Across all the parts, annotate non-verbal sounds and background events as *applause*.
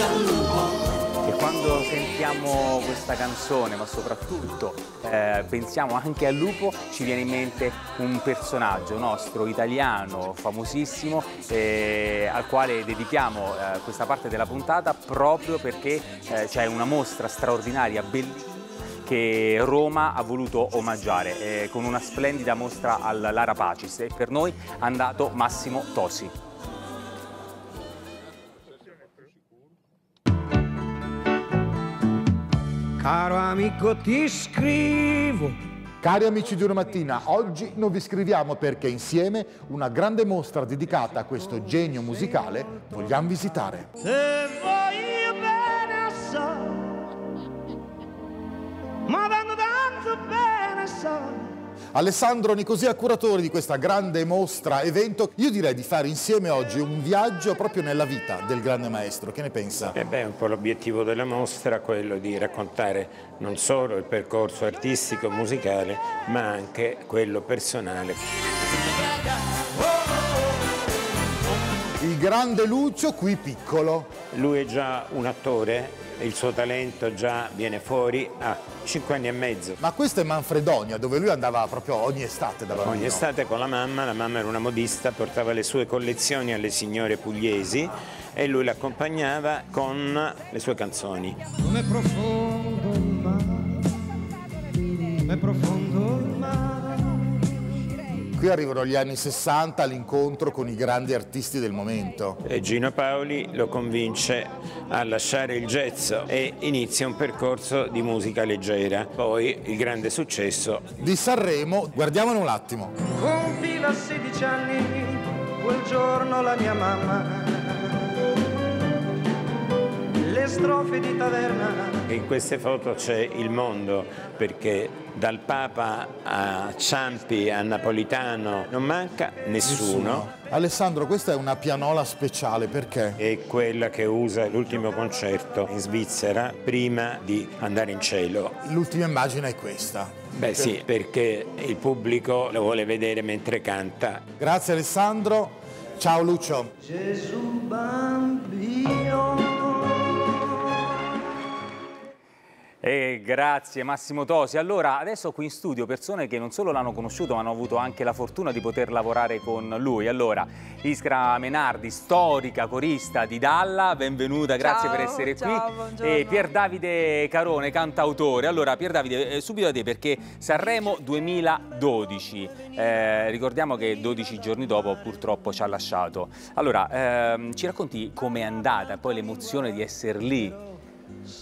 E quando sentiamo questa canzone, ma soprattutto eh, pensiamo anche al lupo, ci viene in mente un personaggio nostro italiano famosissimo eh, al quale dedichiamo eh, questa parte della puntata proprio perché eh, c'è una mostra straordinaria, bellissima che Roma ha voluto omaggiare eh, con una splendida mostra all'Ara Pacis e per noi è andato Massimo Tosi. Caro amico ti scrivo. Cari amici di una mattina, oggi non vi scriviamo perché insieme una grande mostra dedicata a questo genio musicale vogliamo visitare. Se Alessandro Nicosia, curatore di questa grande mostra evento, io direi di fare insieme oggi un viaggio proprio nella vita del grande maestro. Che ne pensa? Eh beh, un po' l'obiettivo della mostra, quello di raccontare non solo il percorso artistico musicale, ma anche quello personale. Il grande Lucio qui piccolo. Lui è già un attore, il suo talento già viene fuori a 5 anni e mezzo. Ma questo è Manfredonia, dove lui andava proprio ogni estate da bambino. Ogni estate con la mamma, la mamma era una modista, portava le sue collezioni alle signore pugliesi e lui l'accompagnava con le sue canzoni. Come profondo il mare, come profondo. Qui arrivano gli anni 60 all'incontro con i grandi artisti del momento. E Gino Paoli lo convince a lasciare il jazz e inizia un percorso di musica leggera. Poi il grande successo Di Sanremo, guardiamolo un attimo. Compiva 16 anni, quel giorno la mia mamma. Strofe di taverna. In queste foto c'è il mondo perché dal Papa a Ciampi a Napolitano non manca nessuno. Alessandro, questa è una pianola speciale perché? È quella che usa l'ultimo concerto in Svizzera prima di andare in cielo. L'ultima immagine è questa. Beh sì, perché il pubblico lo vuole vedere mentre canta. Grazie Alessandro. Ciao Lucio. Gesù bambino. E grazie Massimo Tosi. Allora, adesso qui in studio persone che non solo l'hanno conosciuto, ma hanno avuto anche la fortuna di poter lavorare con lui. Allora, Iskra Menardi, storica corista di Dalla, benvenuta, grazie Ciao, per essere ciao, qui. buongiorno. E Pier Davide Carone, cantautore. Allora, Pier Davide, eh, subito a te perché Sanremo 2012. Eh, ricordiamo che 12 giorni dopo purtroppo ci ha lasciato. Allora, ehm, ci racconti com'è andata, poi l'emozione di essere lì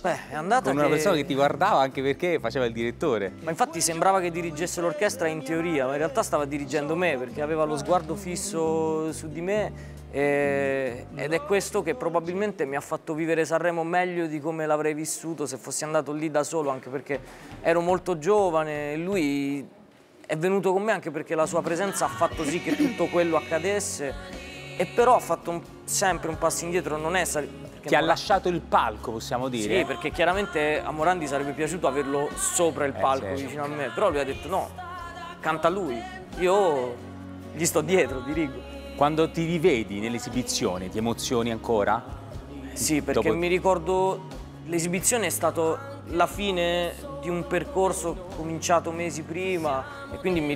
Beh, è andata con una che- persona che ti guardava anche perché faceva il direttore. Ma infatti sembrava che dirigesse l'orchestra in teoria, ma in realtà stava dirigendo me perché aveva lo sguardo fisso su di me e- ed è questo che probabilmente mi ha fatto vivere Sanremo meglio di come l'avrei vissuto se fossi andato lì da solo, anche perché ero molto giovane e lui è venuto con me anche perché la sua presenza ha fatto sì che tutto quello accadesse e però ha fatto un- sempre un passo indietro, non è perché Ti ha Mora- lasciato il palco, possiamo dire. Sì, perché chiaramente a Morandi sarebbe piaciuto averlo sopra il palco certo. vicino a me, però lui ha detto no, canta lui, io gli sto dietro, dirigo. Quando ti rivedi nelle esibizioni, ti emozioni ancora? Sì, perché Dopo- mi ricordo l'esibizione è stato la fine di un percorso cominciato mesi prima e quindi mi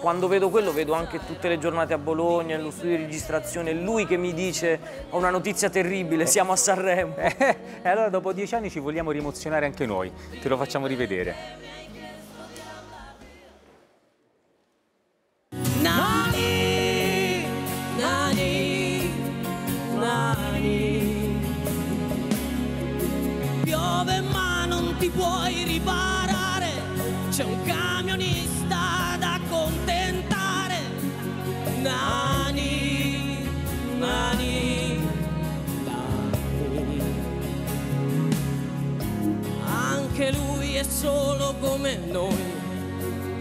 quando vedo quello vedo anche tutte le giornate a Bologna, nello studio di registrazione, lui che mi dice ho una notizia terribile, siamo a Sanremo. *laughs* e allora dopo dieci anni ci vogliamo riemozionare anche noi, te lo facciamo rivedere. Ti puoi riparare, c'è un camionista da accontentare. Nani, nani, nani. Anche lui è solo come noi.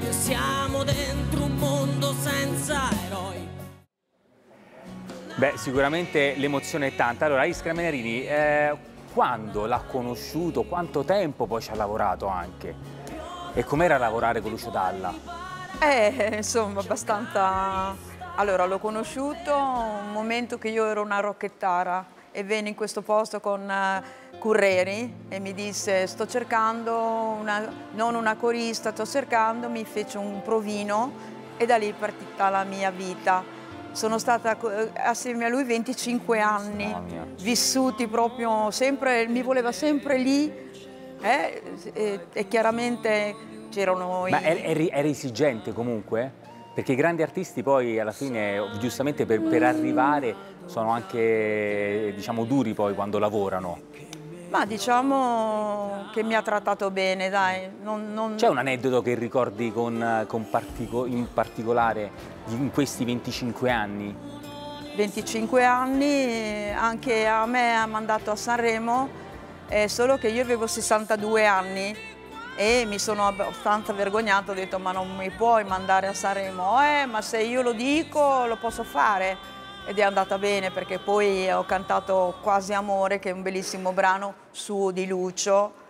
Siamo dentro un mondo senza eroi. Beh, sicuramente l'emozione è tanta. Allora, Iskra Menarini, eh, quando l'ha conosciuto, quanto tempo poi ci ha lavorato anche? E com'era lavorare con Lucio Dalla? Eh, insomma, abbastanza... Allora, l'ho conosciuto un momento che io ero una rocchettara e venne in questo posto con uh, Curreri e mi disse sto cercando una, non una corista, sto cercando, mi fece un provino e da lì è partita la mia vita. Sono stata eh, assieme a lui 25 anni, vissuti proprio sempre, mi voleva sempre lì eh, e, e chiaramente c'erano... Ma eri, eri esigente comunque? Perché i grandi artisti poi alla fine, giustamente per, per arrivare, sono anche diciamo, duri poi quando lavorano. Ma diciamo che mi ha trattato bene, dai. Non. C'è un aneddoto che ricordi con, con partico, in particolare in questi 25 anni? 25 anni, anche a me ha mandato a Sanremo, eh, solo che io avevo 62 anni e mi sono abbastanza vergognata, ho detto ma non mi puoi mandare a Sanremo, eh ma se io lo dico lo posso fare ed è andata bene perché poi ho cantato Quasi Amore che è un bellissimo brano su di Lucio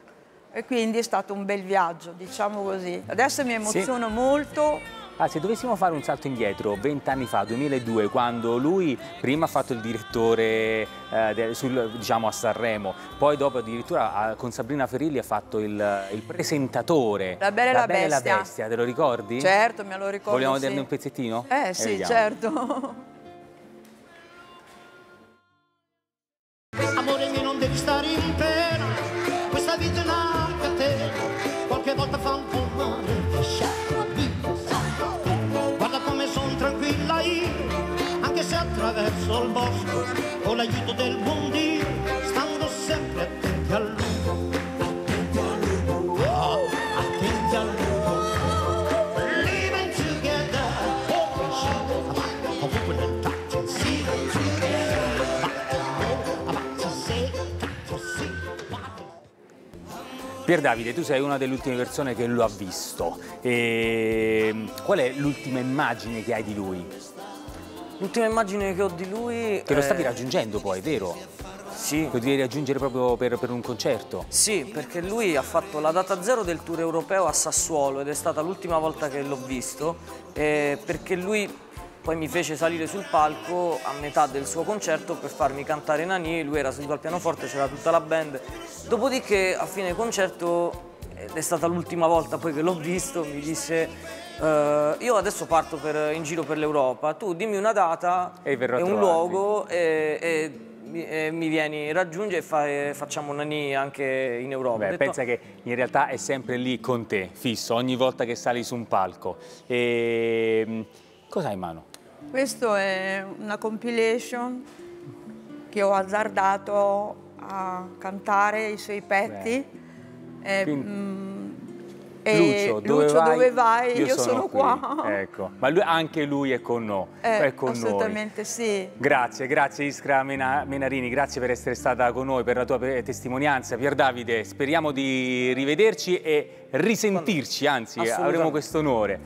e quindi è stato un bel viaggio, diciamo così. Adesso mi emoziono sì. molto Ah, se dovessimo fare un salto indietro, vent'anni fa, 2002, quando lui prima ha fatto il direttore eh, sul, diciamo a Sanremo, poi dopo addirittura con Sabrina Ferilli ha fatto il, il presentatore. La Bella e la, la, Bella bestia. la Bestia. te lo ricordi? Certo, me lo ricordo. Vogliamo sì. vederne un pezzettino? Eh, sì, certo. *laughs* l'aiuto del buon Dio, stando sempre attenti a lui. Attenti a lui, oh, attenti a lui. Living together, oh, ovunque nel taccio insieme. Pier Davide, tu sei una delle ultime persone che lo ha visto. E... Qual è l'ultima immagine che hai di lui? L'ultima immagine che ho di lui... Che lo stavi raggiungendo poi, vero? Sì. Lo devi raggiungere proprio per, per, un concerto? Sì, perché lui ha fatto la data zero del tour europeo a Sassuolo ed è stata l'ultima volta che l'ho visto, eh, perché lui poi mi fece salire sul palco a metà del suo concerto per farmi cantare Nani, lui era seduto al pianoforte, c'era tutta la band. Dopodiché a fine concerto, ed è stata l'ultima volta poi che l'ho visto, mi disse uh, io adesso parto per, in giro per l'Europa, tu dimmi una data e, e un luogo e, e e mi vieni, raggiungi e, fa, e facciamo Nani anche in Europa. Beh, detto... pensa che in realtà è sempre lì con te, fisso, ogni volta che sali su un palco. E... Cosa hai in mano? Questo è una compilation che ho azzardato a cantare i suoi petti. Eh, Quindi, mm, Lucio, dove, Lucio vai? dove vai? Io, Io sono, sono qua. Ecco. Ma lui, anche lui è con, noi, Eh, è con assolutamente noi. sì. Grazie, grazie Iskra Mena- Menarini, grazie per essere stata con noi, per la tua pe- testimonianza. Pier Davide, speriamo di rivederci e risentirci, anzi avremo questo onore.